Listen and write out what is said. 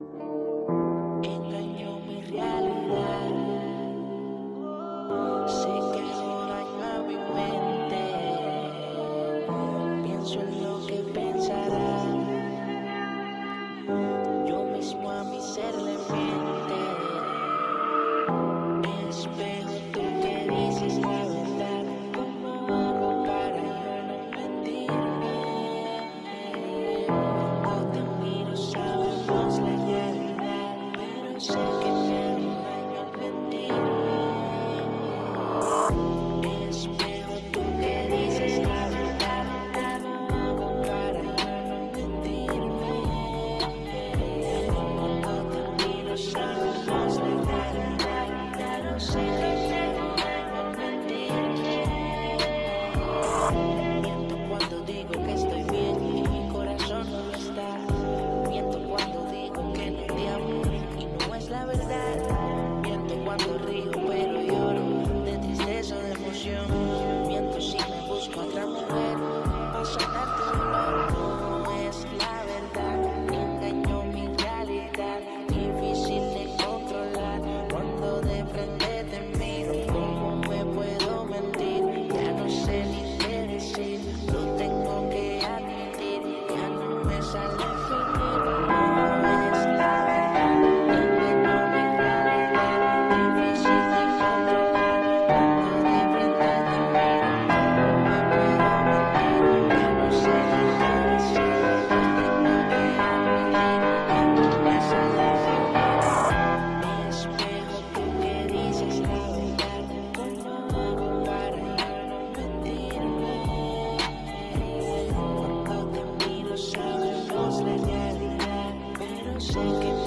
Engañó broken.